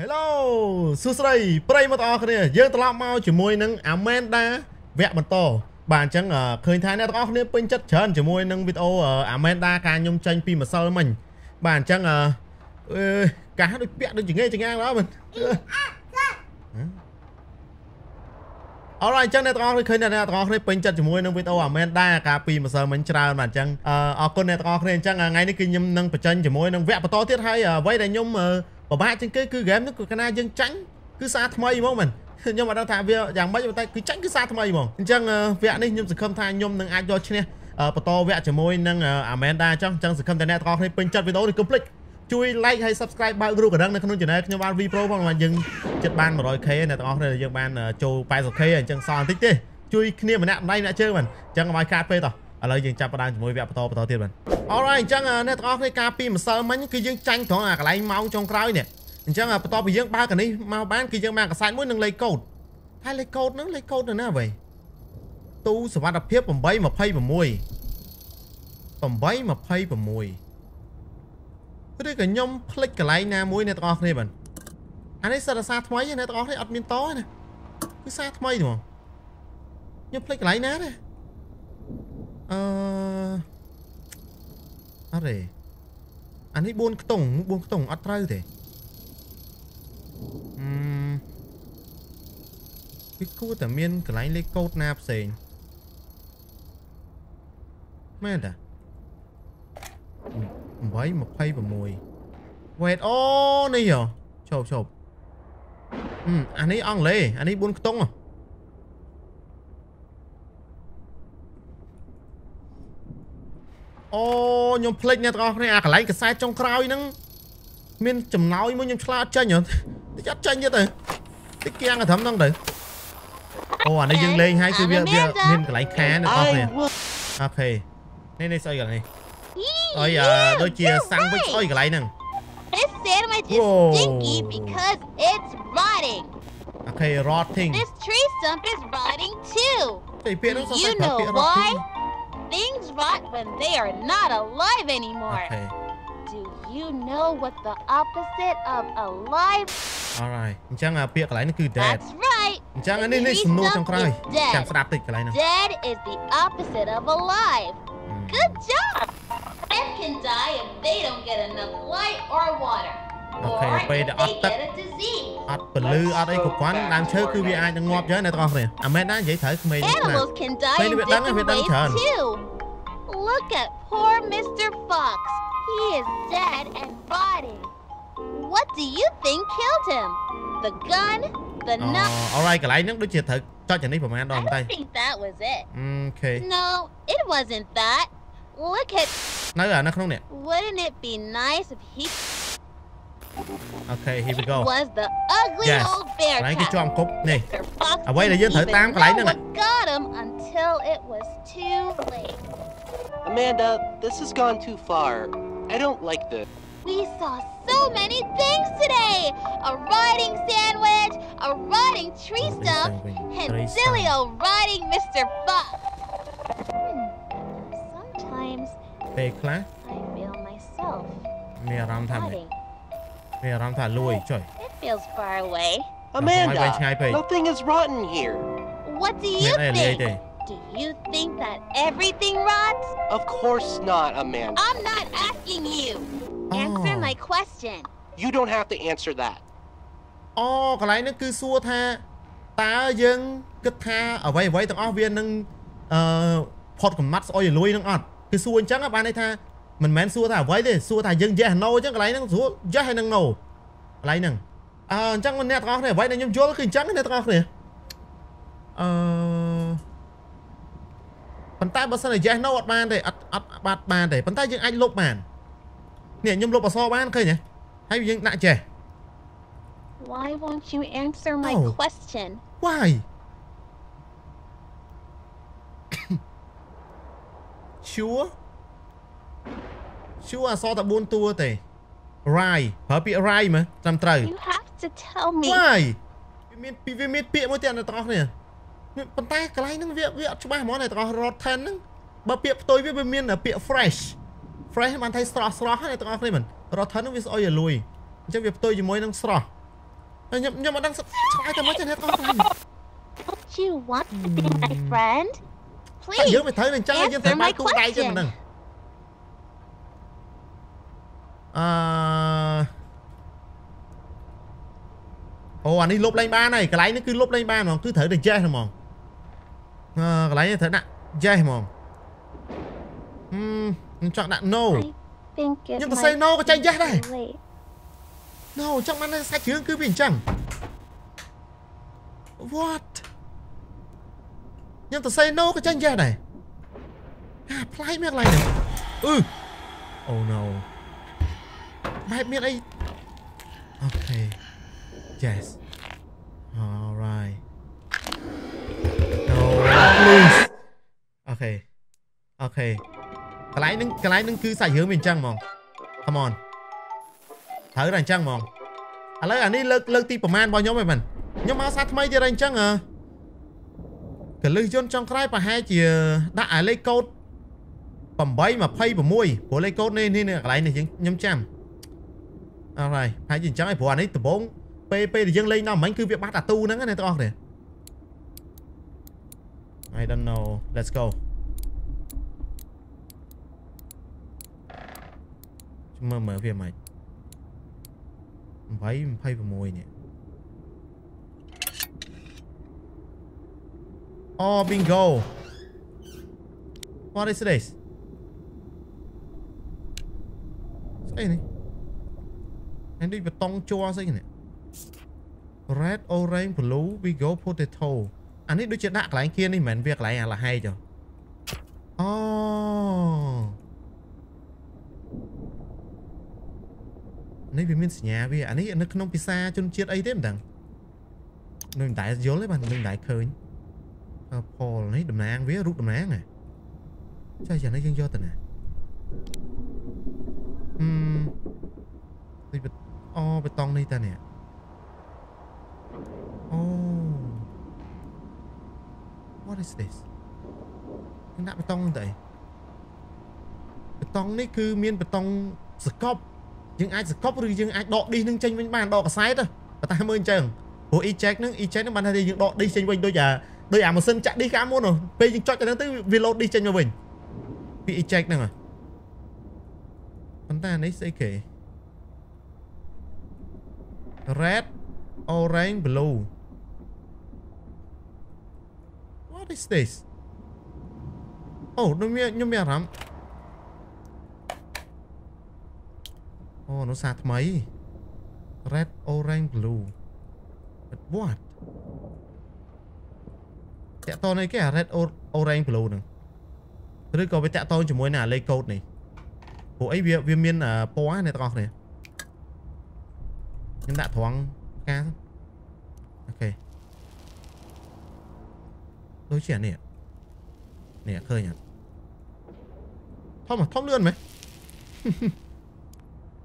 Hello សួស្តីប្រិយមិត្តទាំងអស់គ្នាយើងត្រឡប់មកជាមួយនឹង Amanda វគ្គបន្តបាទអញ្ចឹងអឺឃើញថាអ្នកទាំងអស់គ្នាពេញចិត្តច្រើនជាមួយនឹងវីដេអូអឺ Amanda ការខ្ញុំចេញពីម្សិលមិញបាទអញ្ចឹងអឺអឺកាសដូចពាក់ដូចចង្អេចង្ងាងដល់មិនអរអញ្ចឹងអ្នកទាំងអស់គ្នាឃើញថាអ្នកទាំងអស់គ្នាពេញចិត្តជាមួយនឹងវីដេអូ Amanda កាលពីម្សិលមិញច្រើនបាទអញ្ចឹងអឺអរគុណអ្នកទាំងអស់គ្នាអញ្ចឹងថ្ងៃនេះគឺខ្ញុំនឹងបញ្ចេញជាមួយនឹងវគ្គបន្តទៀតហើយអ្វីដែលខ្ញុំអឺ ពិបាកជាងគេគឺហ្គេមនេះគឺកាលណាយើងចាញ់គឺសារថ្មីហ្មងមែនខ្ញុំអត់ដឹងថាវាយ៉ាងម៉េចតែគឺចាញ់គឺសារថ្មីហ្មងអញ្ចឹងវគ្គនេះខ្ញុំសង្ឃឹមថាខ្ញុំនឹងអាចយកឈ្នះបន្តវគ្គជាមួយនឹងអាមែនដាអញ្ចឹងអញ្ចឹងសង្ឃឹមថាអ្នកទាំងអស់គ្នាពេញចិត្តវីដេអូនេះកុំភ្លេចជួយ like ហើយ subscribe បើករូបកណ្ដឹងនៅក្នុង channel ខ្ញុំបាន V Pro ផងមកយើងចិត្តបាន 100k អ្នកទាំងអស់គ្នាយើងបានចូល 80k អញ្ចឹងសល់បន្តិចទេជួយគ្នាម្នាក់ម្នាក់អ្នកជើងបានអញ្ចឹងកុំឲ្យខាតពេកតោះ ឥឡូវយើងចាប់ផ្ដើមជាមួយវគ្គបន្តបន្តទៀតបាន Alright អញ្ចឹងអ្នកទាំងអស់គ្នាការពីម្សិលមិញគឺយើងចាញ់ត្រង់អាកន្លែងម៉ោងចុងក្រោយនេះអញ្ចឹងបន្ទាប់ពីយើងបើកអានេះមកបានគឺយើងបានកសែតមួយនឹងលេខកូដហើយលេខកូដហ្នឹងលេខកូដនៅណាវិញទូសវត្ថភាព826 826ឬក៏ខ្ញុំផ្លិចកន្លែងណាមួយអ្នកទាំងអស់គ្នាបាទអានេះសិតសារថ្មីអ្នកទាំងអស់គ្នាអត់មានតណាគឺសារថ្មីហ្មងខ្ញុំផ្លិចកន្លែងណាណា អឺអរេអានេះ4ខ្ទង់4ខ្ទង់អត់ត្រូវទេអឺវាគួរតែមានកន្លែងលេខកូដណាផ្សេងមែនតា826 Wait អូនេះហ៎ជប់ជប់អឺអានេះអង់គ្លេសអានេះ4ខ្ទង់ អូខ្ញុំភ្លេចអ្នកទាំងអស់គ្នាអាកន្លែងកសែតចុងក្រោយហ្នឹងមានចំណោយមួយខ្ញុំឆ្លាតចេញហ៎តិចអត់ចេញទៀតទៅតិចគៀងត្រឹមហ្នឹងទៅអូអានេះយើងលេងហើយគឺវាវាមានកន្លែងខាននៅអស់នេះអូខេនេះនេះស្អីកន្លែងនេះអីដូចជាសាំងវិចស្អីកន្លែងហ្នឹង This sandwich is stinky because it's rotting. អូខេ rotting This tree stump is rotting too. តែពាក្យហ្នឹងសរសៃ You ប្រើ know ពាក្យ why? rotting Things rot when they are not alive អូ anymore. ខេ Do you know what the opposite of alive? alright អញ្ចឹងពាក្យកន្លែងនេះគឺ dead That's right. អញ្ចឹងនេះនេះសំណួរចុងក្រោយ Tree stump is ចាំ dead. ស្ដាប់តិចកន្លែងហ្នឹង Dead is the opposite of alive. Good job. Plants can die if they don't get enough light or water. Okay, Orពេល if ដែលអត់ they ទឹក get a disease. អត់ពលឺអត់អីគ្រប់គ្រាន់ដើមឈើគឺវាអាចនឹងងាប់ចឹងអ្នកទាំងអស់គ្នាអាមែនណានិយាយត្រូវក្មេងនេះណា Animals can die Wait, in wait, lang, different wait, lang, ways Chan. too. Look at poor Mr. Fox. He is dead and rotting. What do you think killed him? The gun? The អូ knife? alright កន្លែងហ្នឹងដូចជាត្រូវចុចអានេះប្រហែលដ I ងតែ don't think that was it. អូខេ No, it wasn't that. Look at. នៅអានៅក្នុងនេះ Wouldn't it be nice if he អូខេ here we go was the ugly Yes. old bear កន្លែងគេជា cat? ប់អង្គប់នេះ Mr. Fox អ្វីដែលយើង didn't ត្រូវ even តាមកន្លែងហ្នឹង know what got him until it was too late. Amanda, this has gone too far. I don't like this. We saw so many things today! A rotting sandwich, a rotting tree Rotting stump, sandwich, and tree silly stump. old rotting Mr. Fox. Hmm. Sometimes ពេលខ្លះ I feel myself មានអារម្មណ៍ថាម៉េច rotting. មានអារម្មណ៍ថាលួយចុយ It feels far away. Amanda, Snipe. nothing is rotten here. What do មាន you អីលាយ think? ទេ Do you think that everything rots? Of course not, Amanda. I'm not asking you. Answer Oh. my question. You don't have to answer that. អូកន្លែងហ្នឹងគឺសួរថាតើយើងគិតថាអ្វីអ្វីទាំងអស់វានឹងអឺផុតកំណត់ស្អុយឲ្យលួយនឹងអត់គឺសួរអញ្ចឹងហ៎បានន័យថា មិនមែនសួរថាអ្វីទេសួរថាយើង yes no អញ្ចឹងកន្លែងហ្នឹងសួរ yes ហើយនឹង no កន្លែងហ្នឹងអឺអញ្ចឹងអ្នកទាំងអស់គ្នាអ្វីដែលខ្ញុំយល់គឺអញ្ចឹងអ្នកទាំងអស់គ្នាអឺប៉ុន្តែបើសិនជា yes no អត់បានទេអត់អត់បាត់បានទេប៉ុន្តែយើងអាចលុបបាននេះខ្ញុំលុបអក្សរបានឃើញទេហើយយើងដាក់ចេះ Why won't you answer my Oh. question? Why? Sure sure អសតតែ4តួទេ Rai ប្រើពាក្យ Rai មើលត្រឹមត្រូវ You have to tell me. Why វាមានពីវាមានពាក្យមួយទៀតអ្នកទាំងអស់គ្នាមានប៉ុន្តែកន្លែងហ្នឹងវាវាអត់ច្បាស់ហ្មងអ្នកទាំងអស់ rotten ហ្នឹងបើពាក្យផ្ទុយវាវាមានពាក្យ fresh fresh បានថាស្រស់ស្រស់ហ្នឹងអ្នកទាំងអស់គ្នាមិន rotten ហ្នឹងវាស្អុយឲ្យលួយអញ្ចឹងវាផ្ទុយជាមួយនឹងស្រស់ខ្ញុំខ្ញុំអត់ដឹងឆ្លើយទៅមិនទេអ្នកទាំងអស់គ្នា Don't you want to be my friend? តែ Please. យើងមិនត្រូវនឹងចឹងយើងត្រូវ answer បា my យគូដៃចឹងមិនដឹង question. អឺអូអានេះលុបលេងបានហើយកន្លែងនេះគឺលុបលេងបានហ្មងគឺត្រូវតែ yes ហ្មងអឺកន្លែងនេះត្រូវដាក់ yes ហ្មងហឹមខ្ញុំចង់ដាក់ no I think it ខ្ញុំទៅ might say no ក៏ចេញ yes ដែរ be late. no ចង់បានតែសាច់គ្រឿងគឺវាអញ្ចឹង what ខ្ញុំទៅ say no ក៏ចេញ yes ដែរអាផ្លាយមានកន្លែងនេះអឺ oh no បែបមានអីអូខេ yes alright no please អូខេអូខេកន្លែងហ្នឹងកន្លែងហ្នឹងគឺសាច់រឿងវាអញ្ចឹងហ្មង come on ត្រូវតែអញ្ចឹងហ្មងឥឡូវអានេះលើកលើកទីប្រមាណរបស់ខ្ញុំឯងមែនខ្ញុំមកសាថ្មីទៀតហើយអញ្ចឹងអឺកលឹះយន្តចុងក្រោយប្រហែលជាដាក់អាលេខកូដ826ព្រោះលេខកូដនេះនេះកន្លែងនេះយើងខ្ញុំចាំ អរហើយហើយជាអញ្ចឹងឯងព្រោះអានេះដំបូងពេលពេលដែលយើងលេងដល់មិញគឺវាបាត់អាទូហ្នឹងណាអ្នកទាំងអស់គ្នា I don't know let's go ជំមើលមើលវាមិន8 26នេះអូ bingo what is this ស្អីនេះ អានេះបតុងជ័រស្អីនេះ red orange blue bingo potato អានេះដូចជាដាក់កន្លែងគៀននេះមិនមែនវាកន្លែងអាលហែចហ៎អូនេះវាមានសញ្ញាវាអានេះនៅក្នុងភាសាជនជាតិអីទេមិនដឹងនៅមិនដែលយល់ទេបាទនៅមិនដែលឃើញអឺ Paul នេះតំណាងវារូបតំណាងហ៎ចាយ៉ាងនេះយើងយកទៅណាហឹមនេះប អូបេតុងនេះតានេះអូ What is this យើងដាក់បេតុងទៅអីបេតុងនេះគឺមានបេតុងសកប់យើងអាចសកប់ឬយើងអាចដកឌីសនឹងចេញវិញបានដកកសែតប៉ុន្តែមើលអញ្ចឹងព្រោះ eject ហ្នឹង eject ហ្នឹងបានថាយើងដកឌីសចេញវិញដូចអាដូចអាម៉ាស៊ីនចាក់ឌីសកាលមុនហ៎ពេលយើងចុចទៅហ្នឹងទៅវា load ឌីសចេញមកវិញពី eject ហ្នឹងហ៎ប៉ុន្តែអានេះស្អីគេ red orange blue What is this អូខ្ញុំមានខ្ញុំមានអារម្មណ៍អូនោះសារថ្មី red orange blue but what តាក់តងនេះគេអា red O- orange blue ហ្នឹងឬក៏វាតាក់តងជាមួយនឹងអាលេខកូដនេះព្រោះអីវាវាមានអាពណ៌អ្នកទាំងអស់គ្នា ខ្ញុំដាក់ត្រង់ផ្កាអូខេដូចជាអានេះនេះឃើញអត់ធំហ៎ធំលឿនមែន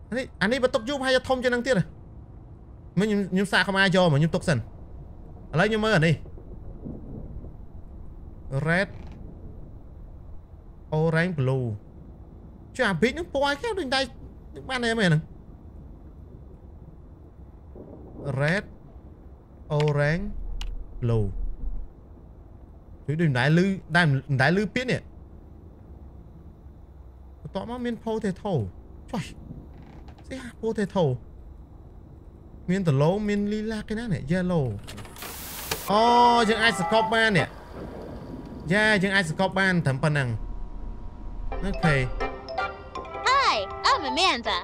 អានេះអានេះបើទុកយូរប្រហែលជាធំជាងនឹងទៀតហ៎មិនខ្ញុំខ្ញុំសាកខ្មែរយកមកខ្ញុំទុកសិនឥឡូវខ្ញុំមើលអានេះ red orange blue ជួយអាប៊ីកនឹងពណ៌អីគេដូចដៃបានតែមែនហ្នឹង red orange blue ជួយដូចមិនដែលលឺដែលមិនដែលលឺពាក្យនេះបន្ទាប់មកមាន potato ចុះស្អីហ่า potato មានដលោមានលីឡាគេណានេះ yellow អូយើងអាចសកប់បាននេះយ៉ាយើងអាចសកប់បានត្រឹមប៉ុណ្ណឹងអូខេ Hi, I'm Amanda.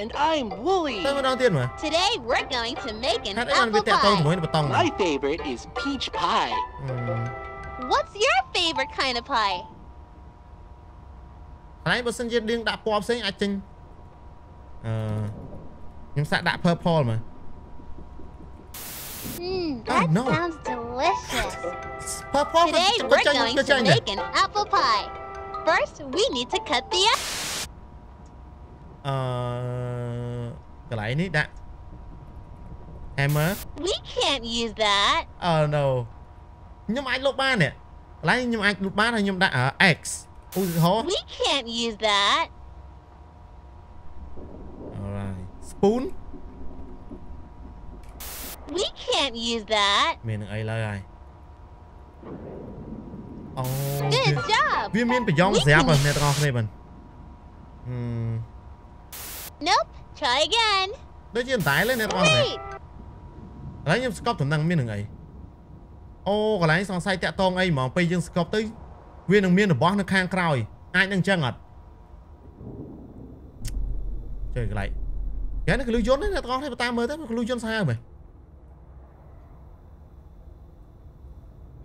And I'm Wooly. ទៅម្ដងទៀតមើល Today we're going to make an ហេតុអីបានវា apple តាក់ទងជាមួយ pie. នឹងបតង់ហ្នឹង My favorite is peach pie. អឺ What's your favorite kind of pie? កន្លែងបើសិនជាលៀងដាក់ពណ៌ផ្សេងអាចចេញអឺខ្ញុំសាកដាក់ purple មើល Mmm, Oh, that no. sounds delicious. purple ក៏ Today ក៏ we're ចេញ going ក៏ to ចេញដែរ make an apple pie. First, we need to cut the apple. អឺ កន្លែងនេះដាក់ hammer We can't use that. oh no ខ្ញុំអាចលុបបាននេះកន្លែងខ្ញុំអាចលុបបានហើយខ្ញុំដាក់អឺ x ឧទាហរណ៍ We can't use that. alright spoon We can't use that. មាននឹងអីឡើយហើយអូ Good job. វាមានប្រយ៉ងស្រាប់ហ៎អ្នកទាំងអស់គ្នាបានហឹម Nope. Try again. ដូចជាអណ្តែលេអ្នកទាំងអស់គ្នា Wait. កន្លែងខ្ញុំស្កប់តំណឹងមាននឹងអីអូកន្លែងសង្ស័យតាក់តងអីហ្មងពេលយើងស្កប់ទៅវានឹងមានរបស់នៅខាងក្រោយអាចនឹងអញ្ចឹងអត់ chơi cái này cái này cái lưu yến đấy là con thấy ta mới tới cái lưu yến sao mày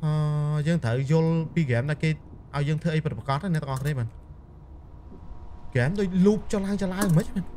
ờ dân thử vô pi game là cái ao dân thử ấy bật có đấy nè con thấy mình game tôi loop cho lai cho lai mấy mình u sạ giòn ấy tục đột mà đột nông cái ăn mà tạ lương nông ban này này thơ lừa Ừm. Mẹ Let's dân make a pie. មែនយើងត្រូវលេងសាថ្មីទេអូខេជួយបាត់ផ្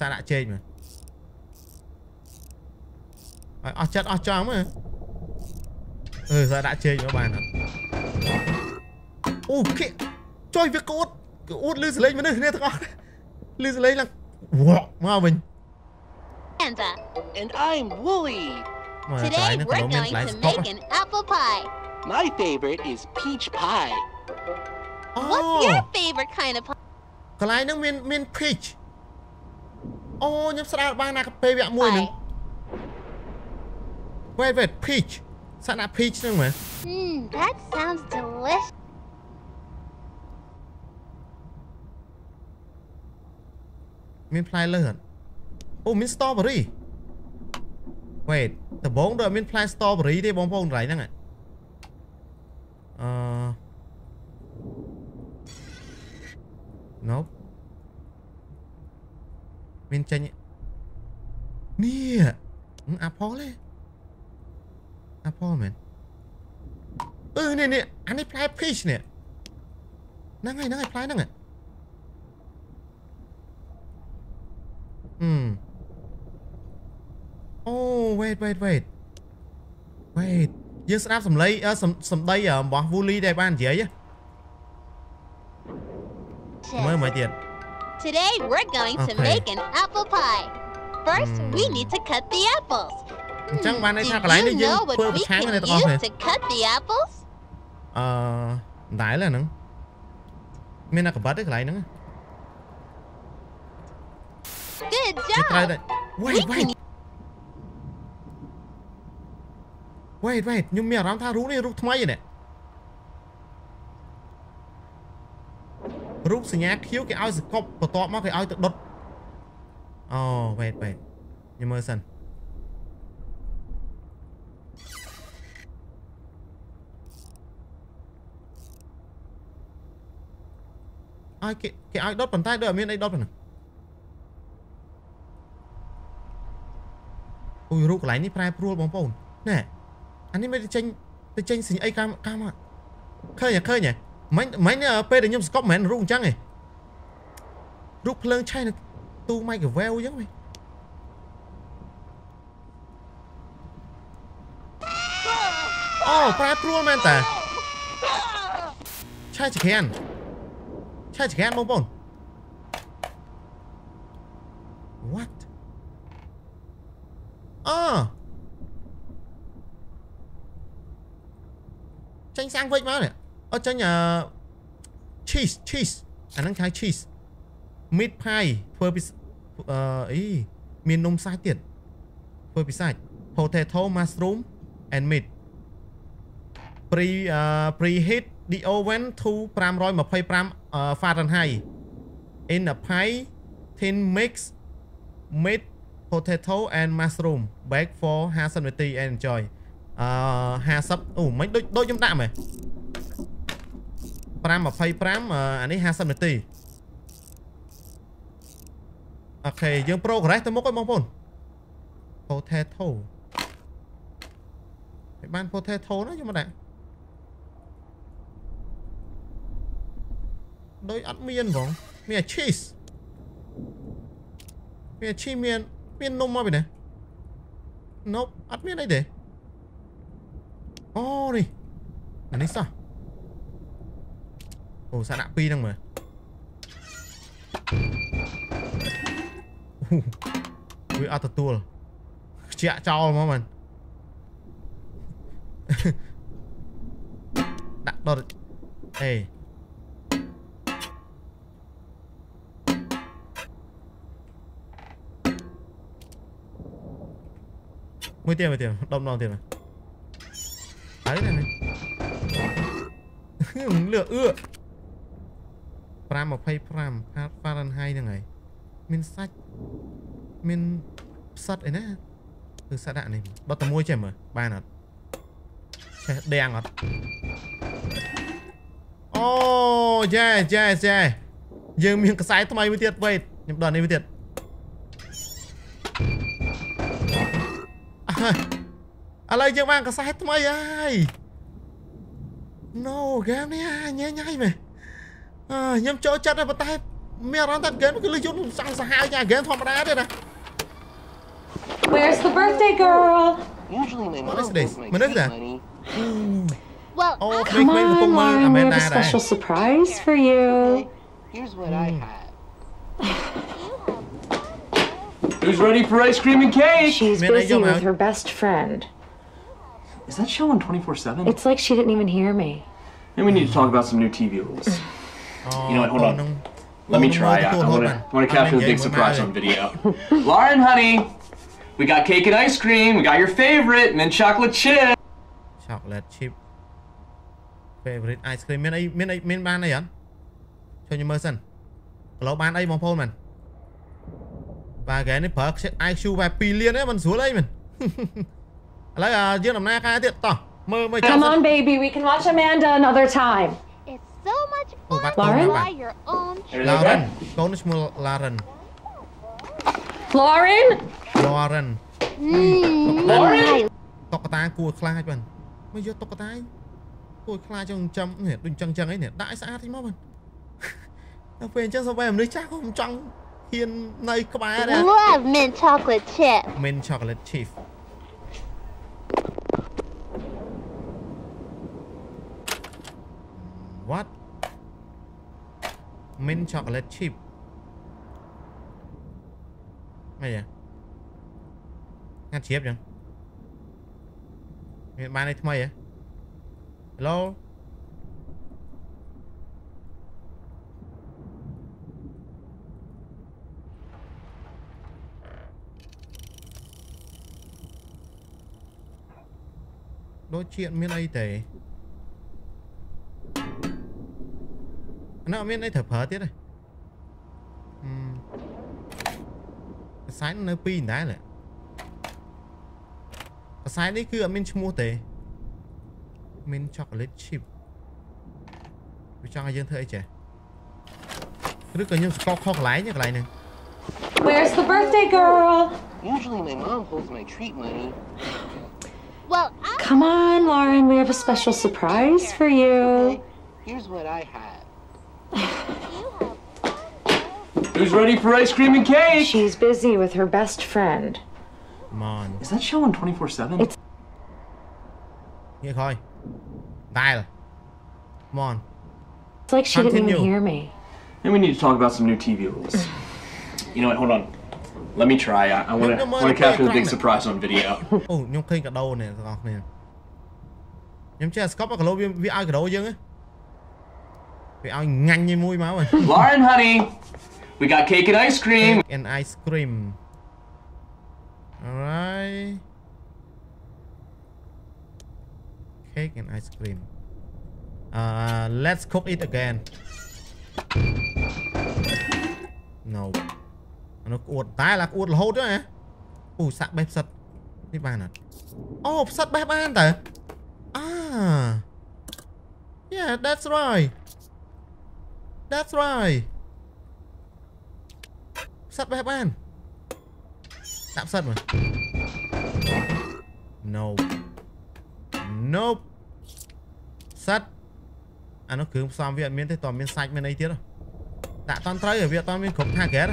សាកដាក់ជែកមើលឲ្យអស់ចិត្តអស់ចំហ៎អឺសាដាក់ជែកមកបានអត់អូខេចុយវាក្អួតក្អួតលឺសលេងមនុស្សគ្នាទាំងអស់លឺសលេងឡើងវ៉មកវិញ Panda. And I'm Wooly. មកកន្លែ Today ងហ្នឹងក៏ we're មាន going កន្លែង to ស្កប់ make an apple pie. My favorite is peach pie. អូ What's your favorite kind of pie? កន្លែងហ្នឹងមានមាន peach អូខ្ញុំស្ដាប់បានណាកាពេលវគ្គមួយហ្នឹង wait wait peach សាក់ដាក់ peach ហ្នឹងមើល Hmm, that sounds delicious. មានផ្លែលើអត់ អូមាន strawberry wait ដំបងដូចអត់មានផ្លែ strawberry ទេបងប្អូនកន្លែងហ្នឹងអឺអឺ Nope មានចេញនេះ Apple ទេ Apple មែនអឺនេះនេះអានេះផ្លែ peach នេះហ្នឹងហើយហ្នឹងហើយផ្លែហ្នឹងហ៎ Hmm. Oh, wait, wait, wait. Wait. យើងស្ដាប់សំឡេងអឺសំសំដីរបស់ Wooly ដែលបាននិយាយហ៎មើលមកទៀត Today we're going to Okay. make an apple pie. First, we Hmm. need to cut the apples. អញ្ចឹងបានន័យ Do ថាកន្លែងនេះ you យើង know what ធ្វើ we ប្រឆាំង can គ្នាទាំងអស់គ្នា use to cut the apples? អឺមិនដែលទេហ្នឹងមានតែកបាត់ទេកន្លែងហ្នឹង Good វាត្រូវ job. តែ We Wait wait can wait wait ខ្ញុំមានអារម្មណ៍ថារូបនេះរូបថ្មីឯនេះរូបសញ្ញាខៀវគេឲ្យសកប់បន្ទាប់មកគេឲ្យទៅដុតអូ wait wait ខ្ញុំមើលសិនឲ្យគេគេឲ្យដុតប៉ុន្តែដូចអត់មានអីដុតប៉ុណ្ណឹងអូយរូបកន្លែងនេះប្រែប្រួលបងប្អូនណែ អានេះមិនទៅចេញទៅចេញសញ្ញាអីកាមកាមអត់ឃើញហ៎ឃើញហ៎មិនមិនពេលដែលខ្ញុំស្កប់មិនមែនរូបអញ្ចឹងទេរូបភ្លើងឆេះនៅទូ microwave អញ្ចឹងវិញអូប្រែប្រួលមែនតើឆេះចក្រានឆេះចក្រានបងប្អូន សាំងវិចមកនេះអត់ចេញអឺ cheese cheese អាហ្នឹងហៅ cheese meat pie ធ្វើពីអឺអីមាននំសាច់ទៀតធ្វើពីសាច់ potato mushroom and meat pre អឺ preheat the oven to 525 uh, Fahrenheit in a pie tin mix meat potato and mushroom bake for 50នាទី and enjoy អឺ50អូមិនដូចដូចខ្ញុំដាក់មែន525អឺអានេះ50នាទីអូខេយើង progress ទៅមុខហើយបងប្អូន potato មិនបាន potato ណាខ្ញុំមិនដែរដូចអត់មានហ្មងមាន cheese មាន cheese មានមាននំមកពីណា Nope អត់មានអីទេ អូនេះអានេះសោះអូសាដាក់ពីរហ្នឹងមើលអូវាអត់ទទួលខ្ជាក់ចោលមកមែនដាក់ដុតអេមួយ ទៀតមួយទៀតដុំដងទៀតមើលហើយនេះលឿអឿ525ផាត Fahrenheit ហ្នឹងហើយមានសាច់មានផ្សិតអីណាគឺសាច់ដាក់នេះដុតតែមួយចេះមើលបានអត់ចេះដាំងអត់អូយេយេយេយើងមានខ្សែថ្មីមួយទៀតវេតខ្ញុំដល់នេះមួយទៀត ឥឡូវយើងបានខ្សែថ្មីហើយ No ហ្គេមនេះញ៉ៃញ៉ៃមែនអើខ្ញុំចូលចិត្តតែប៉ុន្តែមានអារម្មណ៍ថាហ្គេមគឺលឺយន្តសង្សាហាវចាហ្គេមធម្មតាទេណា Where's the birthday girl? Usually my What mom is this? holds my What is treat that? money. Well, Oh, I- Make Come me look on, more Lauren, we have Amanda a special Adams. surprise for you. Here's what I have. Who's ready for ice cream and cake? She's Man, I busy don't know. with her best friend. Is that show on 24 7? It's like she didn't even hear me. Maybe we need to talk about some new TV rules. You know what, hold on. Let me try. I, I want to I wanna capture the big surprise on video. Lauren, honey, we got cake and ice cream. We got your favorite, mint chocolate chip. chocolate chip favorite ice cream មានអីមានអីមានបានអីអត់ជួយខ្ញុំមើលសិនគីឡូបានអីបងប្អូនមែនបាទហ្គេមនេះប្រើ IQ បែប2លានទេមិនស្រួលអីមែន ឥឡូវអាយើងដំណើរការទៀតតោះមើលមើលចាំ Come សិន on, baby, we can watch Amanda another time. it's so much Oh, fun but to Lauren? fly your own There you ឡា go. រិនកូននេះឈ្មោះ Lauren Lauren? Lauren Mm, Lauren? តុក្កតាគួរឲ្យខ្លាចបានមកយកតុក្កតាឯងគួរឲ្យខ្លាចចង់ចិញ្ចឹមនេះដូចចិញ្ចឹងចឹងអីនេះដាក់ឲ្យស្អាតតិចមកបានដល់ពេលអញ្ចឹងសូម្បីមនុស្សចាស់ក៏មិនចង់ហ៊ាននៅក្បែរដែរ Love mint chocolate chip. mint chocolate chip what mint chocolate chip មិនយ៉ាងាត់ជ្រាបចឹងមានបានអីថ្មីហ៎ Hello ដូចជាអត់ មានអីទេអានោះអត់មានអីត្រូវប្រើទៀតទេហឹមខ្សែនៅពីរដែរលេខ្សែនេះគឺអត់មានឈ្មោះទេមាន chocolate chip វាចង់ឲ្យយើងធ្វើអីចេះឬក៏ខ្ញុំស្កកខុសកន្លែងទេកន្លែងហ្នឹង Where's the birthday girl? Usually my mom holds my treat money. Well, I Come on, Lauren, we have a special surprise for you. Here's what I have. Who's ready for ice cream and cake? She's busy with her best friend. Come on Is that show on 24 7? It's- ងាកក្រោយដែល Come on It's like she didn't Continue. even hear me. Maybe we need to talk about some new TV rules. You know what? Hold on. Let me try. I, I want to No, no, want to no, capture the no, big no. surprise on video. អូខ្ញុំឃើញកាដូនេះទាំងអស់គ្នាខ្ញុំចេះស្កប់កាដូវាវាឲ្យកាដូយើងហ៎វាឲ្យងាញ់ឯមួយមកហ្នឹង Lauren, honey, we got cake and ice cream. and ice cream alright cake and ice cream uh let's cook it again no អានោះក្អួតតែឡាក្អួតរហូតទេណាអូសាក់បេះផ្សិតនេះបានអត់អូផ្សិតបេះបានតើអា yeah that's right that's right ផ្សិតបេះបានដាក់ផ្សិតមើល no nope សិតអានោះគ្រឿងផ្សំវាអត់មានទេតើមានសាច់មានអីទៀតដាក់តន់ត្រូវវាអត់មានគ្រប់ target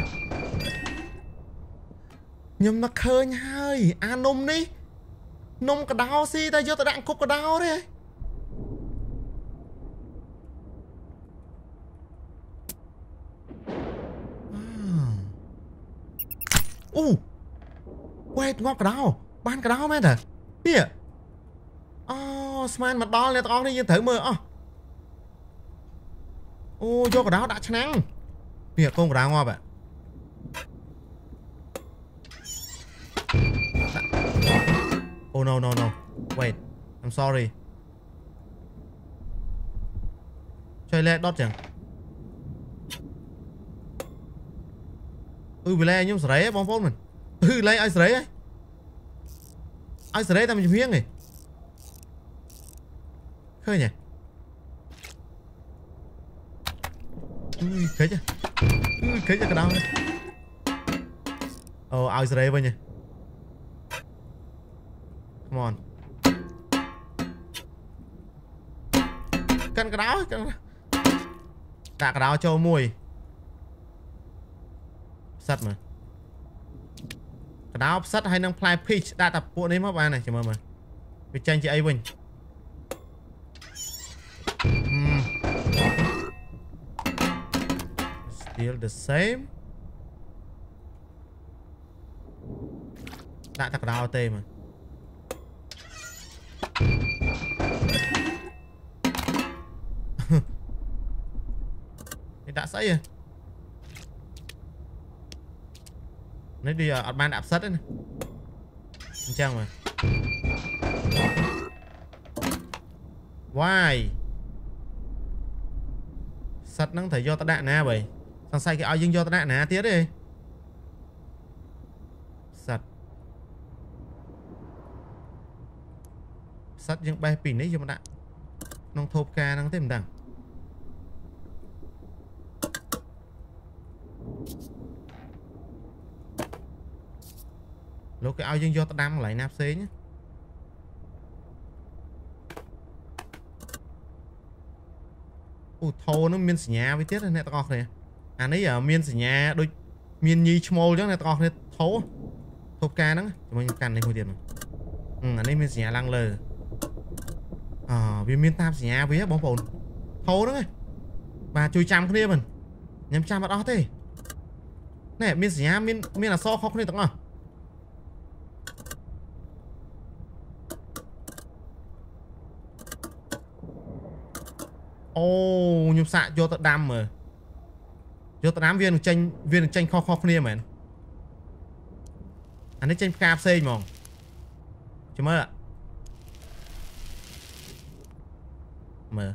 ខ្ញុំនឹកឃើញហើយអានំនេះនំកដោស៊ីតែយកទៅដាក់គប់កដោទេ អូវ៉េតងាប់កដោបានកដោមែនតើនេះអូស្មានមកដល់អ្នកទាំងអស់នេះយើងត្រូវមើលអស់អូយកកដោដាក់ឆ្នាំងនេះកូនកដោងាប់ហ៎ Oh no no no wait I'm sorry ជួយលែដុតចឹង អឺវាលែខ្ញុំសេរីបងប្អូនមិនអឺលែឲ្យសេរីហើយឲ្យសេរីតែមួយជំហៀងឯងឃើញទេអឺឃើញទេអឺឃើញទេកណ្ដោអូឲ្យសេរីវិញទេ Come on កាន់កដោកាន់ដាក់កដោចូលមួយ ផ្សិតមើលកដោផ្សិតហើយនឹងផ្លែ peach ដាក់តែពួកនេះមកបានទេចាំមើលមើលវាចាញ់ជាអីវិញ still the same ដាក់តែកដោទេមើលនេះដាក់ស្អីហ៎ នេះវាអត់បានដាក់ផ្សិតទេណាអញ្ចឹងមើល Why សិតហ្នឹងត្រូវយកទៅដាក់ណាបើសង្ស័យគេឲ្យយើងយកទៅដាក់ណាទៀតទេសិតសិតយើងបេះពីនេះយកមកដាក់ក្នុងធូបការហ្នឹងទេមិនដឹង លោកគេឲ្យយើងយកទៅដាំកន្លែងណាផ្សេងអូថោនឹងមានសញ្ញាវាទៀតអ្នកទាំងអស់គ្នាអានេះមានសញ្ញាដូចមានញីឈ្មោលអញ្ចឹងអ្នកទាំងអស់គ្នាថោធូបការហ្នឹងជាមួយខ្ញុំកាន់នេះមួយទៀតមកអានេះមានសញ្ញាឡើងលើអឺវាមានតាមសញ្ញាវាបងប្អូនថោហ្នឹងបាទជួយចាំគ្នាមិនខ្ញុំចាំអត់អស់ទេណែមានសញ្ញាមានមានអក្សរខុសគ្នាទាំងអស់ អូខ្ញុំសាកយកទៅដាំមើលយកទៅដាំវានឹងចេញវានឹងចេញខុសខុសគ្នាមែនអានេះចេញផ្កាផ្សេងហ្មងចាំមើលមើល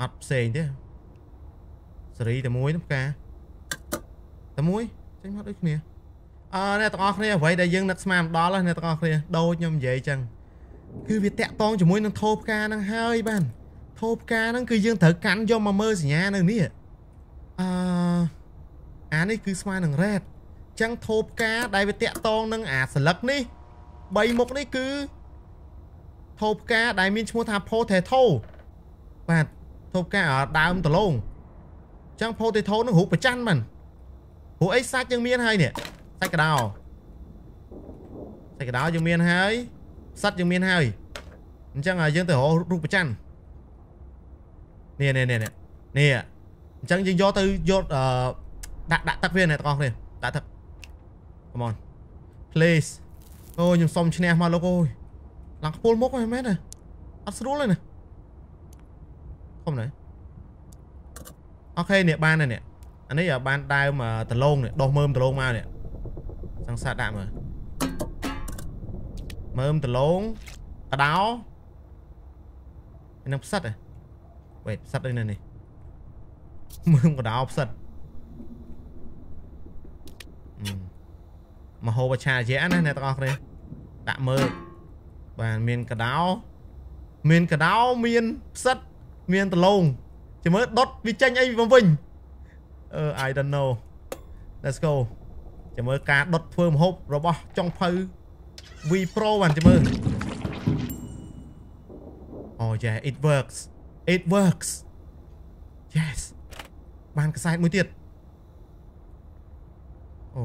អត់ផ្សេងទេសេរីតែមួយនោះផ្កាតែមួយចេញមកដូចគ្នាអឺអ្នកទាំងអស់គ្នាអ្វីដែលយើងនឹកស្មានដល់អ្នកទាំងអស់គ្នាដូចខ្ញុំនិយាយអញ្ចឹង គឺវាតាក់តងជាមួយនឹងថោផ្កាហ្នឹងហើយបានថោផ្កាហ្នឹងគឺយើងត្រូវកាន់យកមកមើលសញ្ញានៅនេះអឺអានេះគឺស្មើនឹង red ចឹងថោផ្កាដែលវាតាក់តងនឹងអាស្លឹកនេះ3មុខនេះគឺថោផ្កាដែលមានឈ្មោះថា potato បាទថោផ្កាដើមដលងចឹង potato នឹងរូបប្រច័នបានព្រោះអីសាច់យើងមានហើយនេះសាច់កដោសាច់កដោយើងមានហើយ សัตว์យើងមានហើយអញ្ចឹងយើងទៅរករូបច័ន្ទនេះនេះនេះនេះអញ្ចឹងយើងយកទៅយកអឺដាក់ដាក់ទឹកវាអ្នកទាំងអស់គ្នាដាក់ទឹក Come on please អូខ្ញុំសុំឈ្នះមកលោកអូយឡើងខ្ពល់មុខហ្នឹងមែនទេអត់ស្រួលទេណាខំណែអូខេនេះបានហើយនេះអានេះបានដើមដលងនេះដោះមើមដលងមកនេះសង្សាដាក់មើល មើមដលងកដោនឹងផ្សិតហ៎វេតផ្សិតដូចនៅនេះមើមកដោផ្សិតមហោបឆាជាណាអ្នកទាំងអស់គ្នាដាក់មើលបាទមានកដោមានកដោមានផ្សិតមានដលងចាំមើលដុតវាចេញអីមកវិញអឺ I don't know let's go ចាំមើលការដុតធ្វើមហូបរបស់ចុងភៅ V Pro បានចាំមើលអូ yeah it works it works yes បានខ្សែមួយទៀតអូ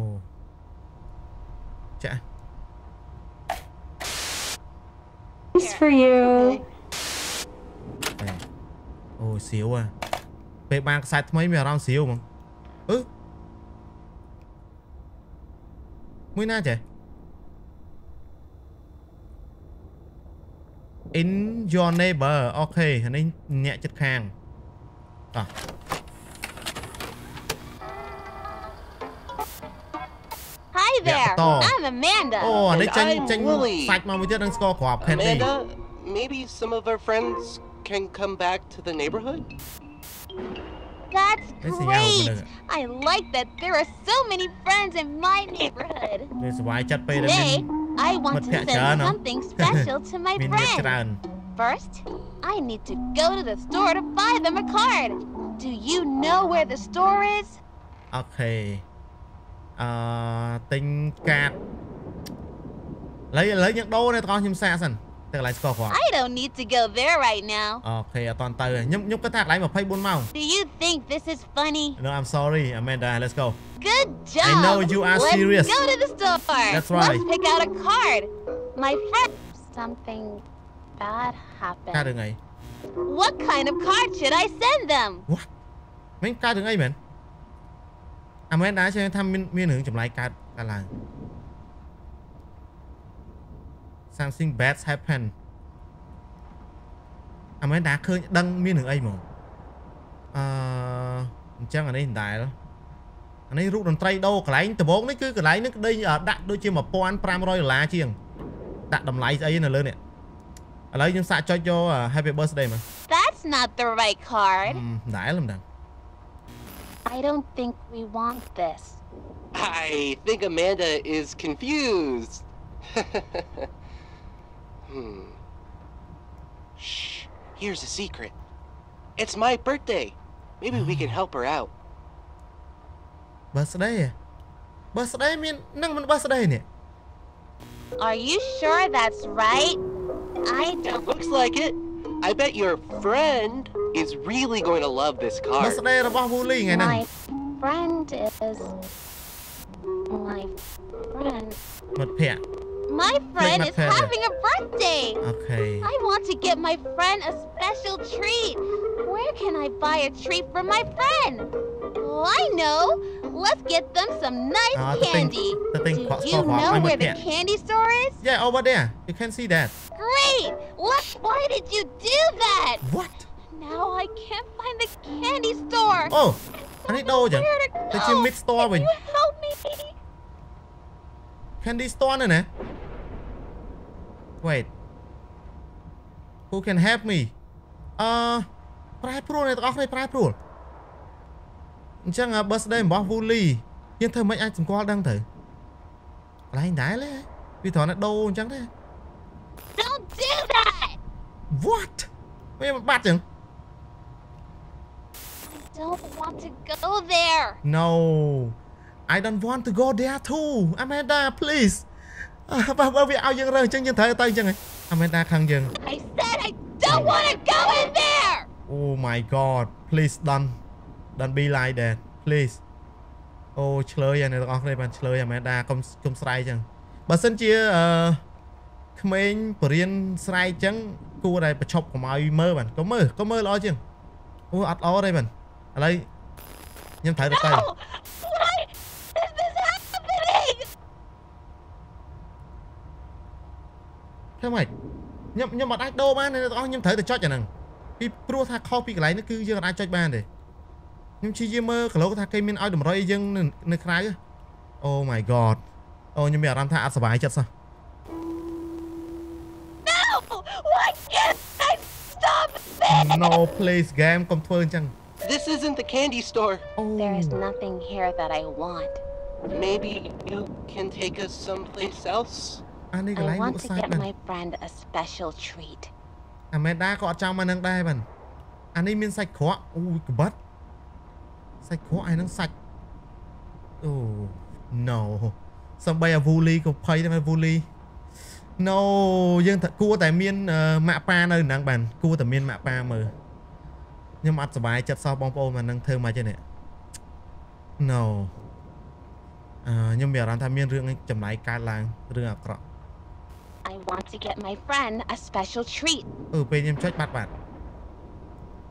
ចា Thanks for you. អូសៀវอ่ะពេលបានខ្សែថ្មីមានអារម្មណ៍សៀវហ្មងអឺមួយណាចេះ in your neighbor អូខេអានេះអ្នកចិត្តខាងតោះ Hi there. tall. I'm Amanda. អូអានេះចេញ And I'm ចេញ Willie. សាច់មកមួយទៀតនឹងស្គាល់គ្រាប់ Candy Amanda, maybe some of our friends can come back to the neighborhood? That's This is young, great. isn't it? I like that there are so many friends in my neighborhood. វាសុបាយចិត្តពេលដែលមាន Today, I want to Mật send thẻ chớ nó. something special to my មានអ្នកច្រើ friend. ន First, I need to go to the store to buy them a card. Do you know where the store is? អូខេអឺទិញកាតឥឡូវឥឡូវយើងដូរនេះទាំងអស់ខ្ញុំសាកសិន ទៅកន្លែងស្គាល់គ្រាប់ I don't need to go there right now. អូខេអត់តន់ទៅទេខ្ញុំខ្ញុំគិតថាកន្លែង24ម៉ោង Do you think this is funny? No I'm sorry Amanda let's go Good job. know you are Let's serious. go to the store. That's right. Let's pick out a card. My friend. Something bad កើតរឿង happened. អី What kind of card should I send them? មិនកើតរឿងអីមែន Amanda ជឿថាមានមានរឿងចម្លែកកើតកើតឡើង Something bad happen Amanda ឃើញដឹងមានរឿងអីហ្មងអឺអញ្ចឹងអានេះមិនដែលអានេះរូបតន្ត្រីដូរកន្លែងដំបូងនេះគឺកន្លែងនេះក្តីដាក់ដូចជា1500ដុល្លារជាងដាក់តម្លៃស្អីនៅលើនេះឥឡូវខ្ញុំសាកចុចយក Happy Birthday មក That's not the right card. មិនដែលមិនដឹង I don't think we want this. I think Amanda is confused. hmm. Shh. Here's a secret. It's my birthday. Maybe we can help her out. birthday ហ៎ birthday មាននឹងមិន birthday នេះ Are you sure that's right? I It don't. looks like it. I bet your friend is really going to love this card. birthday របស់ Wooly ថ្ងៃហ្នឹង My friend is. My friend. មិត្តភ័ក្តិ my friend is having a birthday. Okay. I want to get my friend a special treat. Where can I buy a treat for my friend? Oh, I know. Let's get them some nice uh, candy. The thing, ah, the thing Do you know where the candy store is? Yeah, over there. You can see that. Great. What? Why did you do that? What? Now I can't find the candy store. Oh, I need know vậy. The gym store mình. Can you help me? Candy store này it? Wait who can help me អឺប្រែប្រួលអ្នកទាំងអស់គ្នាប្រែប្រួលអញ្ចឹង birthday របស់ Wooly យើងធ្វើមិនអាចសម្គាល់ដឹងទៅកន្លែងដែរទេវាត្រង់តែដូរអញ្ចឹងទេ Don't do that! what វាមិនបាត់ចឹង I don't want to go there. No I don't want to go there too Amanda please អើ បើបើវាឲ្យយើងរើអញ្ចឹងយើងត្រូវទៅអញ្ចឹងហ៎ Amanda ខឹងយើង I said I don't want to go in there! Oh my god please don't don't be like that please អូឆ្លើយអាអ្នកទាំងអស់គ្នាបានឆ្លើយ Amanda កុំកុំស្រែកអញ្ចឹងបើសិនជាអឺក្មេងបរៀនស្រែកអញ្ចឹងគួរតែប្រឈប់កុំឲ្យមើលបានកុំមើលកុំមើលល្អជាងអូអត់ល្អទេបានឥឡូវខ្ញុំត្រូវទៅទៅ No! Why is this happening? ធ្វើម៉េចខ្ញុំខ្ញុំអត់អាចដូរបានទេអ្នកទាំងអស់ខ្ញុំត្រូវតែចុចអាហ្នឹងពីព្រោះថាខុសពីកន្លែងនេះគឺយើងអត់អាចចុចបានទេខ្ញុំព្យាយាមមើលក្លោកថាគេមានឲ្យតម្រុយឲ្យយើងនៅនៅក្រៅអូ my god អូខ្ញុំមានអារម្មណ៍ថាអត់សុបាយចិត្តសោះ No! Why can't I stop it? No please game កុំធ្វើអញ្ចឹង This isn't the candy store. អូ There is nothing here that I want. Maybe you can take us someplace else? អានេះកន្លែង I ល want ក់ to សាច់ get បាន my friend a special treat. អាមេដាក៏អត់ចង់មកនឹងដែរបានអានេះមានសាច់ក្រកអូក្បិតសាច់ក្រកអាហ្នឹងសាច់អូ no សំបីអា Wooly ក៏ភ័យដែរមែន Wooly No យើងគួរតែមានម៉ាក់ប៉ានៅហ្នឹងបានគួរតែមានម៉ាក់ប៉ាមើលខ្ញុំអត់សុបាយចិត្តសោះបងប្អូនមកនឹងធ្វើមកចេះនេះ No អឺខ្ញុំមានអារម្មណ៍ថាមានរឿងចំណាយកើតឡើងរឿងអាក្រក់ I want to get my friend a special treat អឺពេលខ្ញុំចុចបាត់បាត់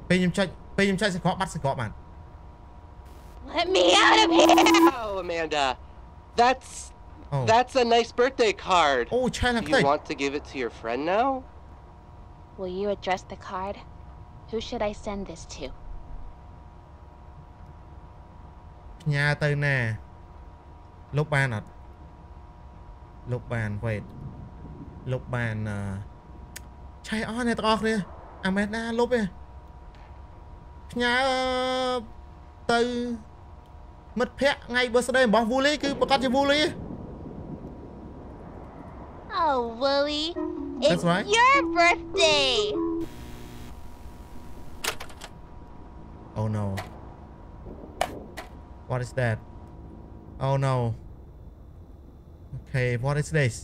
ពេលខ្ញុំចុចពេលខ្ញុំចុចសកលបាត់សកលបាត់ Let me out of here Oh, Amanda. That's Oh. that's a nice birthday card. អូឆែឡើង Do ខ្ទេច you want to give it to your friend now? Will you address the card? Who should I send this to? ផ្ញើទៅណាលុបបានអត់លុបបាន wait លុបបានអឺឆៃអស់អ្នកទាំងអស់គ្នាអាមែនណាលុបទេផ្ញើទៅមិត្តភ័ក្ដិថ្ងៃ birthday របស់ Wooly គឺប្រកាសជា Wooly ទេ Oh, Willie. That's It's right. your birthday. Oh no. What is that? Oh no. Okay, what is this?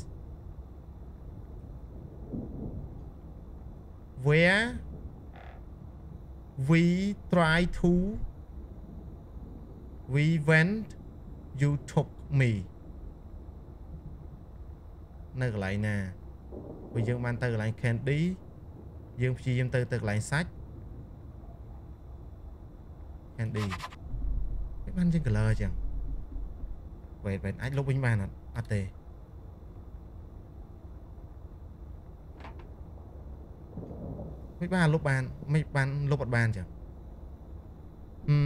Where we try to we went you took me នៅកន្លែងណាបើយើងបានទៅកន្លែង Candy យើងព្យាយាមទៅទៅកន្លែងសាច់ Candy មិនបានជា color អញ្ចឹង wait wait អាចលុបវិញបានអត់អត់ទេ មិនបានលុបបានមិនបានលុបអត់បានអញ្ចឹងអឺ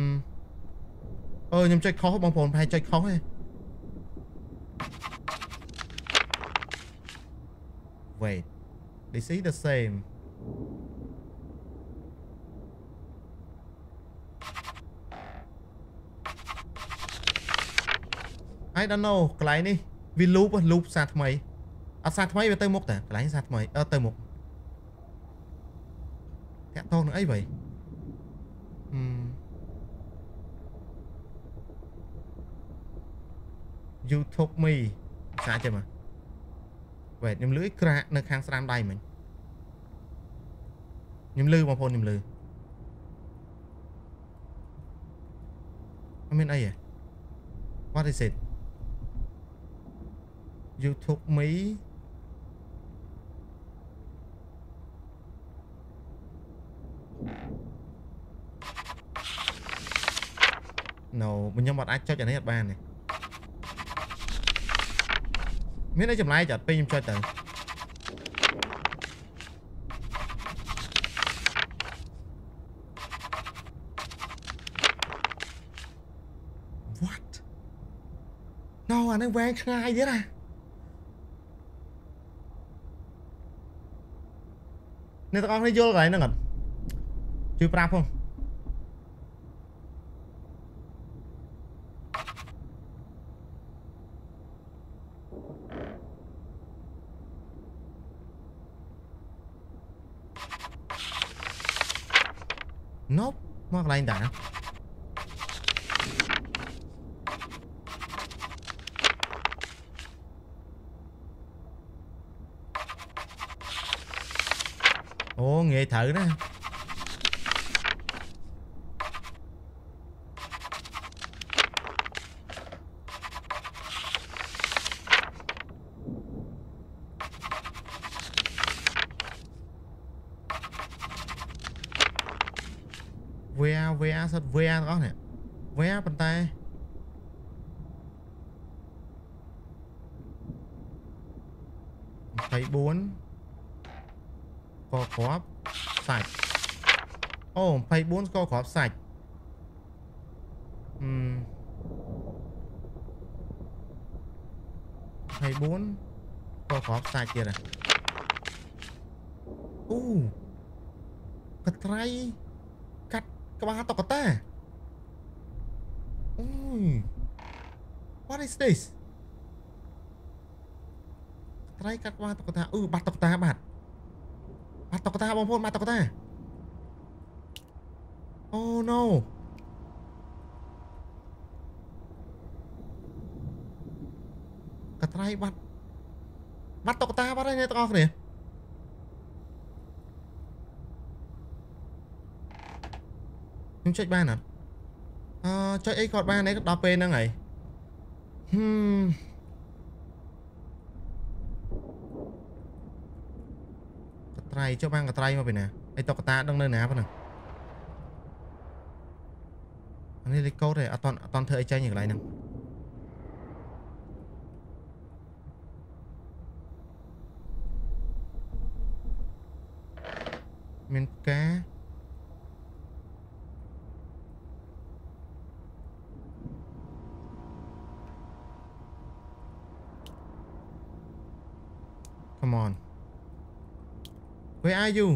អឺខ្ញុំចុចខុសបងប្អូនប្រហែលចុចខុសទេ wait they see the same I don't know កន្លែងនេះវា loop ហ៎ loop សារថ្មីអត់សារថ្មីវាទៅមុខតាកន្លែងសារថ្មីអឺទៅមុខ តាក់តងនឹងអីវ៉ៃហឹម You took me សារចេះមក Wait ខ្ញុំលឺអីក្រាក់នៅខាងស្រាមដៃមិញខ្ញុំលឺបងប្អូនខ្ញុំលឺអត់មានអីហ៎ What is it You took me No ខ្ញុំអត់អាចចុចអានេះអត់បានទេមានអីចម្លែកអត់ពេលខ្ញុំចុចទៅ What No អានេះវែងឆ្ងាយទៀតណាអ្នកទាំងអស់គ្នាយល់កន្លែងហ្នឹងអត់ជួយប្រាប់ផង Nope មកកន្លែ ងតា Ồ nghệ thử đó VA VA sao VA có nè VA bên tay thấy bốn កគ្រាប់សាច់អូ24ស្ករគ្រាប់សាច់អឺ24ស្ករគ្រាប់សាច់ទៀតហ៎អូកត្រៃកាត់ក្បាលតុកតាអូយ What is this ត្រៃកាត់ក្បាលតុកតាអឺបាត់តុកតាបាត់បាត់តុកតាបងប្អូនបាត់តុកតាអូ no កត្រៃបាត់បាត់តុកតាបាត់ហើយអ្នកទាំងអស់គ្នាខ្ញុំចុចបានអត់អឺចុចអីគាត់បានឯងដល់ពេលហ្នឹងហើយ ហឹមកត្រៃចុះបានកត្រៃមកពីណាអីតុកតាដឹងនៅណាប៉ុណ្ណឹងអានេះលេខកូដទេអត់តអត់តធ្វើអីចាញ់កន្លែងហ្នឹងមានផ្កា Come on Where are you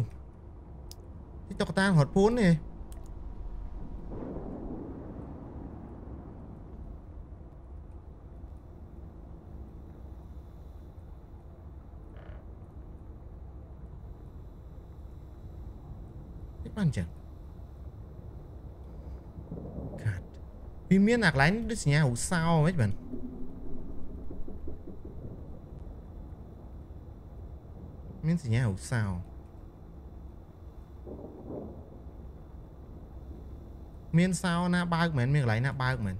ទីតុកតារត់ពួននេះបានចឹងកាត់វាមានអា កន្លែងដូចសញ្ញារូសោហ្មងបានមានសញ្ញារូសោមានសោណាបើកមែនមានកន្លែងណាបើកមែន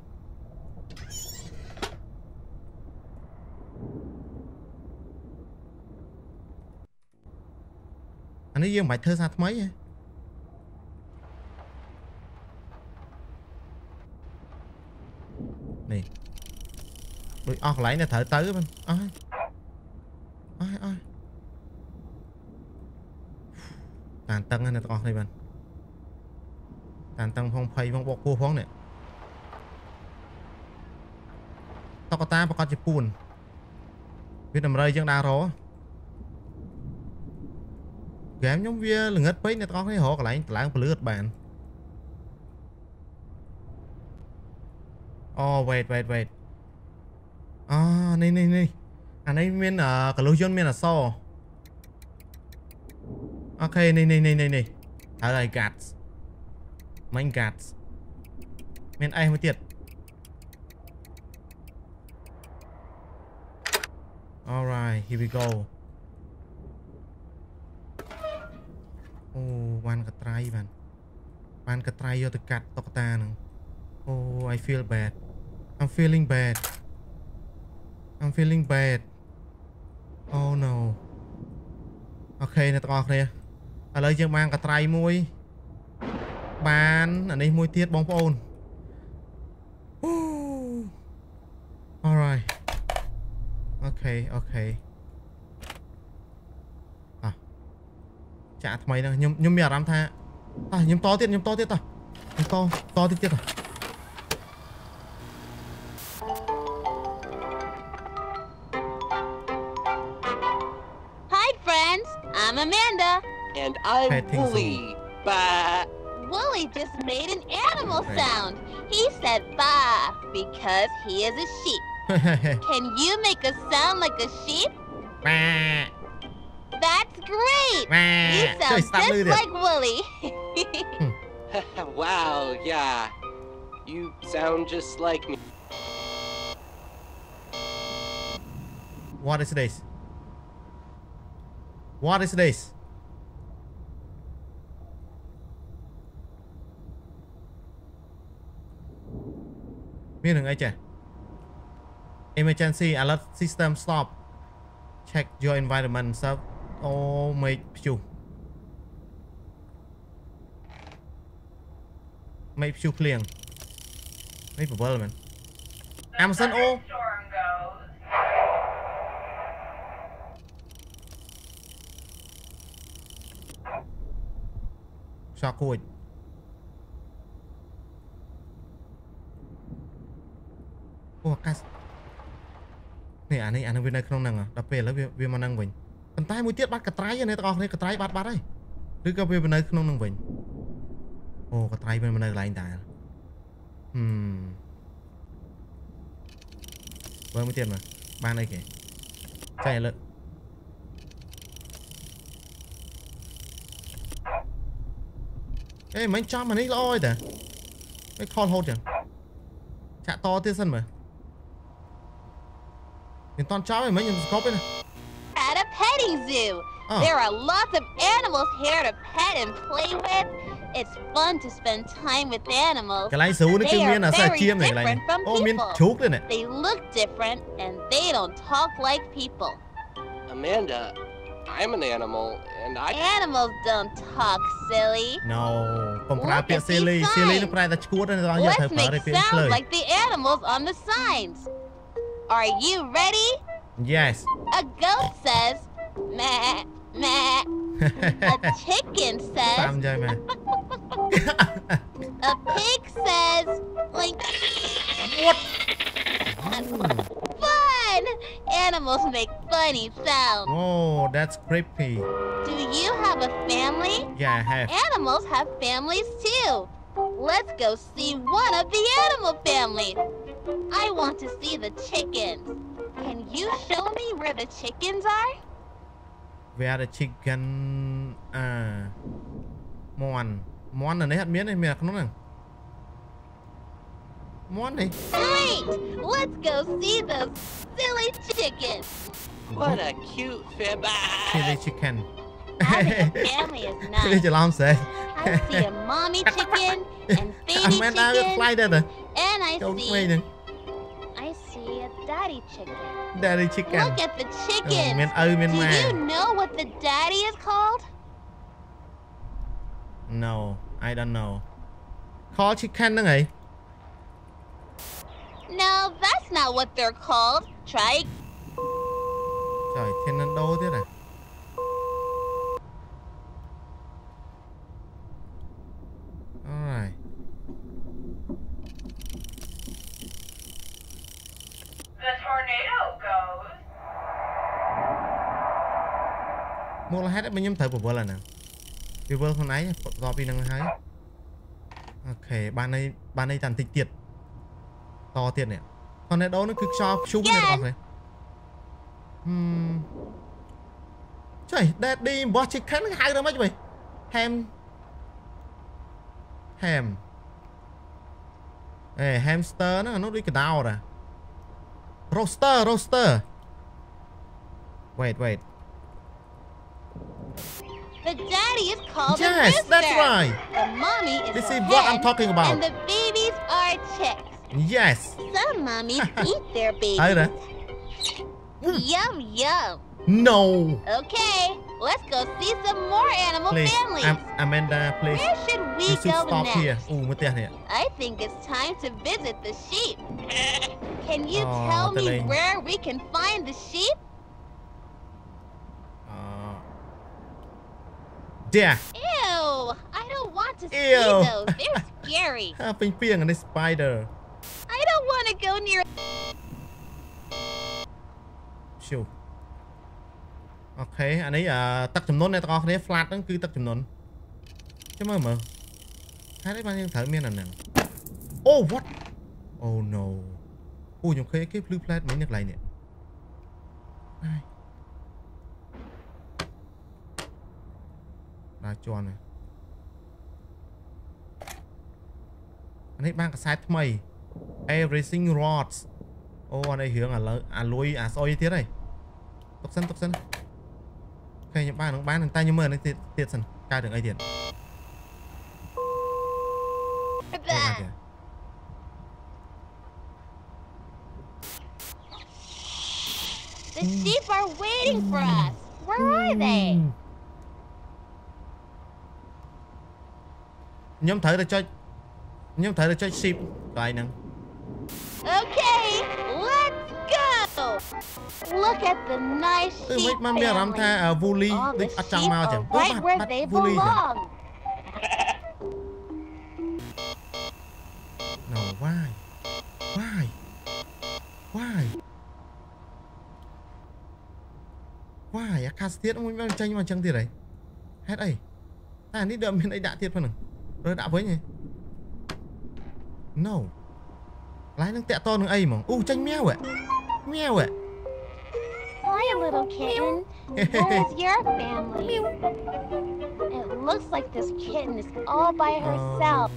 អានេះយើងមិនបាច់ធ្វើសារថ្មីទេនេះដូចអស់កន្លែងទៅត្រូវទៅមិនអស់ហើយអស់ហើយអស់ តានតឹងណាអ្នកទាំងអស់គ្នាបានតានតឹងផងភ័យផងបកពោះផងនេះតកតាប្រកាសជាពួនវាតម្រូវយើងដើររហ្គេមខ្ញុំវាល្ងឹតពេកអ្នកទាំងអស់គ្នារកកន្លែងតម្លើងពលឺអត់បានអូ wait wait wait អូនេះនេះនេះអានេះមានកលុះយន្តមានអសអូ ខេនេះនេះនេះនេះនេះហើយ guts មិញ guts មានអេសមួយទៀត Alright here we go អូបានកត្រៃបានបានកត្រៃយកទៅកាត់តុកតាហ្នឹង Oh, I feel bad. I'm feeling bad. I'm feeling bad. Oh no. អូខេអ្នកទាំងអស់គ្នា ឥឡូវយើងបានកត្រៃមួយ បានអានេះមួយទៀតបងប្អូន Alright អូខេអូខេអ่ะចាក់ថ្មីហ្នឹងខ្ញុំខ្ញុំមានអារម្មណ៍ថាអ่ะខ្ញុំតទៀតខ្ញុំតទៀតតខ្ញុំតតទៀតទៀតត I'm Wooly. Bah. Wooly just made an animal sound. He said bah because he is a sheep. Can you make a sound like a sheep? Bah. That's great. Bah. You sound just like Wooly. Hmm. wow, yeah. You sound just like me. What is this? What is this? Miếng đừng ấy chả Emergency alert system stop Check your environment sub Oh make you Make you clear Make bubble man Amazon oh ខ្យល់គួចអូអាកាស នេះអានេះអានឹងវានៅក្នុងហ្នឹងដល់ពេលឥឡូវវាវាមកហ្នឹងវិញប៉ុន្តែមួយទៀតបាត់កត្រៃនេះទាំងអស់គ្នាកត្រៃបាត់បាត់ហើយឬក៏វានៅក្នុងហ្នឹងវិញអូកត្រៃវានៅកន្លែងដែរហឹមបើមួយទៀតមកបានអីគេចែកឥឡូវអេមិនចំអានេះល្អទេមិនខលហូតចឹងចាក់តទៀតសិនមើល មិនតន់ចោលឯងមិញខ្ញុំស្គប់ទេណា As petting zoo. Oh. There are lots of animals here to pet and play with. It's fun to spend time with animals. កន្លែង zoo នេះគឺមានអាសាជាមនេះកន្លែងអូមានជ្រូកទេនេះ They look different and they don't talk like people. Amanda, I'm an animal and I Animals don't talk silly. No កុំប្រើពាក្យ silly silly នឹងប្រែតែឈួតទេដល់យកទៅប្រើពាក្យឆ្លើយ like the animals on the signs. Are you ready? Yes. A goat says, meh, meh. a chicken says, a pig says, like, what? Fun! Animals make funny sounds. Oh, that's creepy. Do you have a family? Yeah, I have. Animals have families too. Let's go see one of the animal families. I want to see the chickens. Can you show me where the chickens are? Where the chicken អឺមន់មន់នៅនេះអត់មានទេមានក្នុងហ្នឹងមន់នេះ Great! Let's go see the silly chickens. What a cute family. Silly chicken. Having a family is នេះ nice. ច្រឡំស្អី I see a mommy chicken and អ baby មែនដើរខ្លាយ chicken ដែរទៅ And I Don't see. I see a daddy chicken. Daddy chicken. Look at the chicken. Oh, man, oh, man, Do man. you know what the daddy is called? No, I don't know. Call chicken. No, that's not what they're called. Try. Trời, thiên nên đố thế này. Alright. The tornado goes. មូលហេតុឲ្យខ្ញុំត្រូវពវល់អាហ្នឹងពវល់ខ្លួនឯងបន្ទាប់ពីហ្នឹងហើយអូខេបានន័យបានន័យតែបន្តិចទៀតតទៀតនេះថនេដូនេះគឺខ្យល់ព្យុះនេះបងប្អូនហឹមចុយ Daddy របស់ chicken ហៅទៅមិនវិញ ham ham អេ hamster ហ្នឹងអានោះដូចកដោតអា Roaster, roaster. Wait, wait. The daddy is called yes, a rooster. that's right. The mommy is This is what I'm talking about. And the babies are chicks. Yes. Some mommies eat their babies. Hmm. Yum, yum. No. Okay, Let's go see some more animal please, families. Am Amanda, please. Where should we you should go stop next? Here. Ooh, I think it's time to visit the sheep. can you oh, tell me lane. where we can find the sheep? Uh, there. Ew, I don't want to Ew. see those. They're scary. I think being a spider. I don't want to go near. Shoot. អូខេអានេះអឺទឹកចំនួនអ្នកទាំងអស់គ្នា flat ហ្នឹងគឺទឹកចំនួនចាំមើលមើលហេតុអីបានយើងត្រូវមានអាហ្នឹងអូ what oh no អូខ្ញុំឃើញគេភ្លឺ flat មិញនៅកន្លែងនេះហើយដល់ជន់ហើយអានេះបានកសែតថ្មី everything rods អូអានេះរឿងអាលើអាលួយអាស្អុយទៀតហើយទុកសិនទុកសិន ឃើញខ្ញុំបាននឹងបានតែខ្ញុំមើលនេះទៀតទៀតសិនកើតរឿងអីទៀត Bah. The sheep are waiting for us. Where are they? ខ្ញុំត្រូវតែចុចខ្ញុំត្រូវតែចុច shift កន្លែងហ្នឹង the អត់ចង់ sheep មកចឹង are right where they woolly ចឹង belong. no why why why why អាកាសធាតុមួយបានចេញមកចឹងទៀតហីហេតុអីតែអានេះដើមមានអីដាក់ទៀតផងហ្នឹងរើដាក់វិញហី no កន្លែងហ្នឹងតាក់តនឹងអី little kitten. Where is your family? It looks like this kitten is all by herself.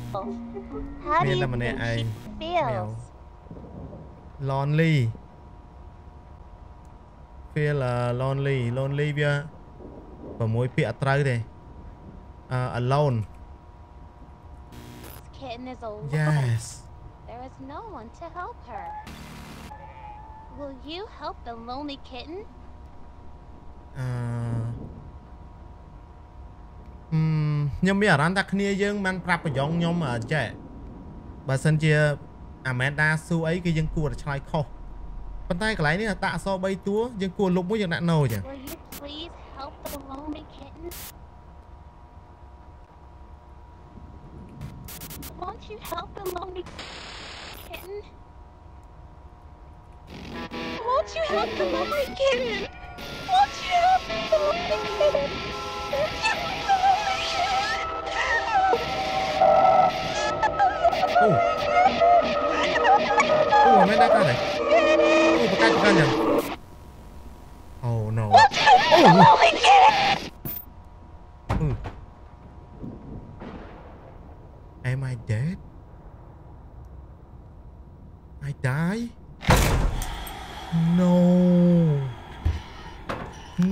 How do Miền you là mình think ai? she feels? lonely feel uh, lonely lonely វា6ពាក្យអត់ត្រូវទេ uh, alone This kitten is alone. yes There is no one to help her. Will you help the lonely kitten? អឺខ្ញុំមានអារម្មណ៍ថាគ្នាយើងបានប្រាប់ប្រយ៉ងខ្ញុំចេះបើសិនជាអាមែនដាស៊ូអីគឺយើងគួរតែឆ្លើយខុសប៉ុន្តែកន្លែងនេះតាក់អស3តួយើងគួរលុបមួយយើងដាក់ no ចឹង Will you please help the lonely kitten? Won't you help the lonely kitten? អូអាមែនដាកានេះអូប្រកាសប្រកាសចឹងអូ no The lonely kitten! អឺ Am I dead? I die? No.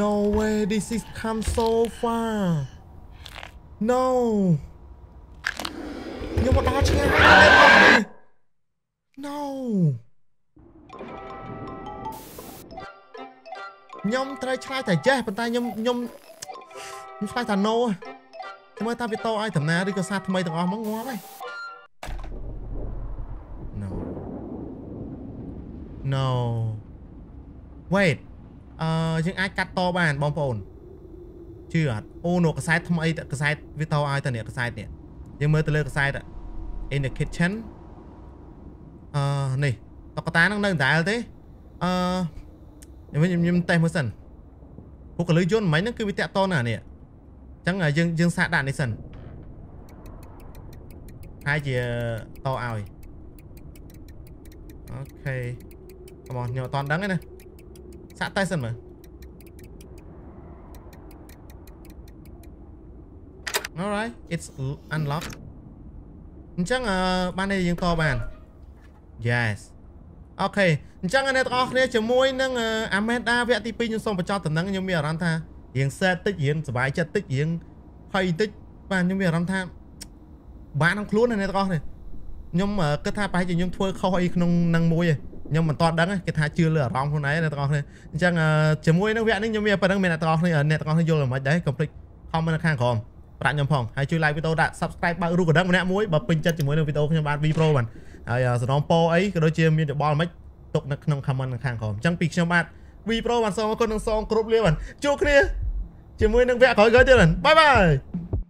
No way this is come so far. No. ខ្ញុំមកដល់ឆ្ងាយណាស់ No. ខ្ញុំត្រូវឆ្លើយតែចេះប៉ុន្តែខ្ញុំខ្ញុំខ្ញុំឆ្លើយថា no ហ៎មើលតាវាតឲ្យដំណើរឬក៏សាថ្មីទាំងអស់មកងាប់ហើយ No No Wait អឺយើងអាចកាត់តបានបងប្អូនជឿអត់អូនោះកសែតថ្មីកសែតវាតឲ្យតានេះកសែតនេះយើងមើលទៅលើកសែត In the kitchen អឺនេះតុក្កតានឹងនៅដដែលទេអឺ ខ្ញុំខ្ញុំតេស្តមើលសិនពួកកលឺយន្តមិញហ្នឹងគឺវាតាក់តណានេះអញ្ចឹងយើងយើងសាកដាក់នេះសិនហើយជាតឲ្យអូខេកំងខ្ញុំអត់តន់ដឹងទេណាសាកតេស្តសិនមើល Alright it's unlocked អញ្ចឹងបាននេះយើងតបាន Yes អូខេអញ្ចឹងអ្នកទាំងអស់គ្នាជាមួយនឹងអាមែនដាវគ្គទី2ខ្ញុំសូមបញ្ចប់តំណែងខ្ញុំមានអារម្មណ៍ថារៀង set តិចរៀងសុបាយចិត្តតិចរៀងភ័យតិចបាទខ្ញុំមានអារម្មណ៍ថាបានក្នុងខ្លួនអ្នកទាំងអស់គ្នាខ្ញុំគិតថាប្រហែលជាខ្ញុំធ្វើខុសអីក្នុងនឹងមួយឯងខ្ញុំមិនតដឹងគេថាជឿលើអារម្មណ៍ខ្លួនឯងអ្នកទាំងអស់គ្នាអញ្ចឹងជាមួយនឹងវគ្គនេះខ្ញុំមានប៉ុណ្្នឹងមានអ្នកទាំងអស់គ្នាអ្នកទាំងអស់គ្នាយល់មិនដែរកុំភ្លេច comment នៅខាងក្រោមប្រាក់ខ្ញុំផងហើយជួយ like វីដេអូដាក់ subscribe បើករូបកណ្ដឹងម្នាក់មួយបើពេញចិត្តជាមួយនឹងវីដេអូខ្ញុំបាន V Pro បាន ហើយសំណងពោអីក៏ដូចជាមានយោបល់មិនទុកនៅក្នុង comment នៅខាងក្រោមអញ្ចឹងពីខ្ញុំបាទ V Pro បានសូមអរគុណនឹងសងគ្រប់លាបានជួបគ្នាជាមួយនឹងវគ្គក្រោយៗទៀតបានបាយបាយ